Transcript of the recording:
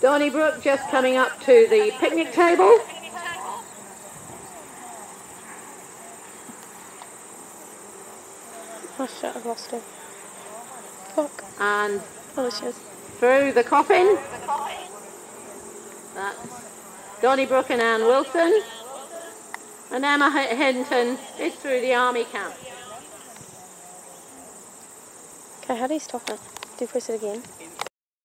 Donnybrook just coming up to the picnic table. Oh shit, I've lost him. Fuck. And Oh, through the coffin. That's Donnybrook and Anne Wilson. And Emma Hinton is through the army camp. Okay, how do you stop it? Do you press it again?